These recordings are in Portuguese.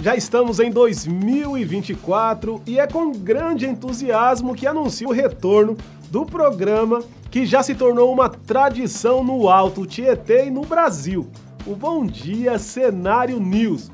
Já estamos em 2024 e é com grande entusiasmo que anuncio o retorno do programa que já se tornou uma tradição no Alto Tietê e no Brasil, o Bom Dia Cenário News,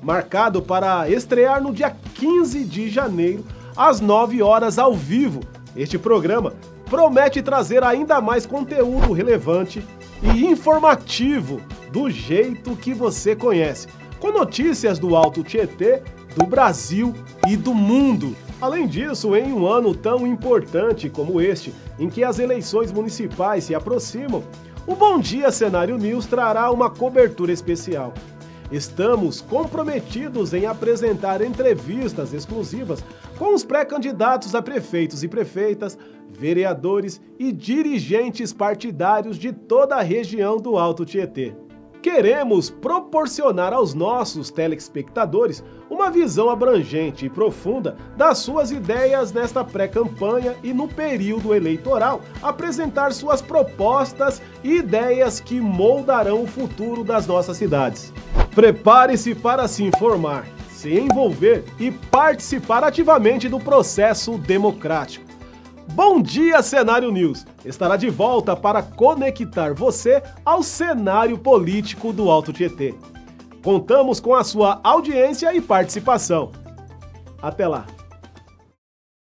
marcado para estrear no dia 15 de janeiro, às 9 horas ao vivo. Este programa promete trazer ainda mais conteúdo relevante e informativo do jeito que você conhece com notícias do Alto Tietê, do Brasil e do mundo. Além disso, em um ano tão importante como este, em que as eleições municipais se aproximam, o Bom Dia Cenário News trará uma cobertura especial. Estamos comprometidos em apresentar entrevistas exclusivas com os pré-candidatos a prefeitos e prefeitas, vereadores e dirigentes partidários de toda a região do Alto Tietê. Queremos proporcionar aos nossos telespectadores uma visão abrangente e profunda das suas ideias nesta pré-campanha e no período eleitoral, apresentar suas propostas e ideias que moldarão o futuro das nossas cidades. Prepare-se para se informar, se envolver e participar ativamente do processo democrático. Bom Dia Cenário News estará de volta para conectar você ao cenário político do Alto Tietê. Contamos com a sua audiência e participação. Até lá!